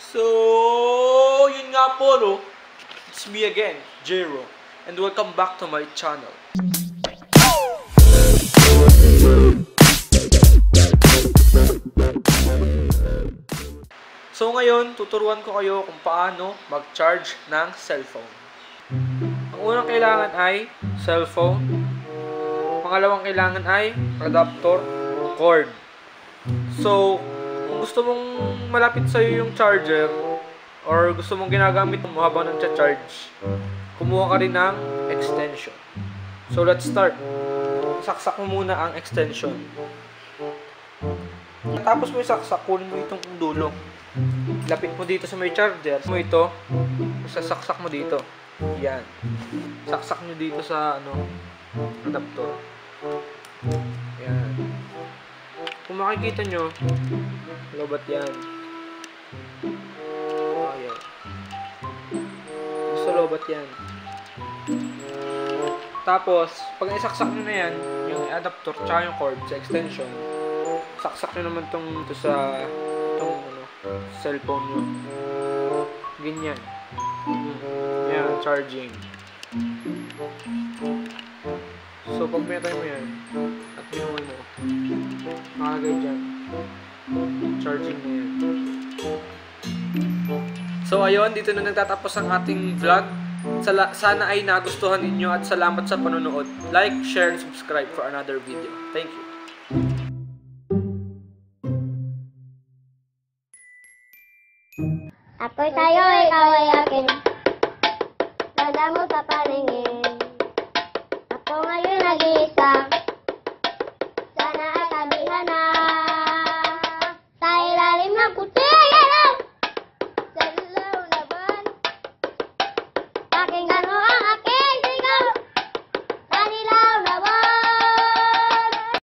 So, yun nga po, no? It's me again, Jero. And welcome back to my channel. So ngayon, tuturuan ko kayo kung paano mag-charge ng cellphone. Ang unang kailangan ay cellphone. Pangalawang kailangan ay adapter, cord. So, gusto mong malapit sa'yo yung charger, or gusto mong ginagamit mo habang nag-charge, kumuha ka rin ng extension. So, let's start. Saksak mo muna ang extension. Tapos mo isaksak, kunin mo itong dulo. Lapit mo dito sa may charger. mo ito, sasaksak mo dito. Yan. Saksak nyo dito sa ano, adapter. Yan. Kung makikita nyo, lobat yan. Ayan. Gusto lobat yan. Tapos, pag isaksak nyo na yan, yung adapter tsaka yung cord sa extension, saksak nyo naman tong ito sa itong ano, cellphone nyo. Ganyan. Yan, charging. So, pag pinatay mo yan, nakalagay dyan. Charging na yan. So, ayun, dito na nagtatapos ang ating vlog. Sana ay nagustuhan ninyo at salamat sa panonood. Like, share, and subscribe for another video. Thank you. Ako'y tayo, ikaw ay akin. Ganda mo sa paningin. Ako ngayon nag-iisa. escuché.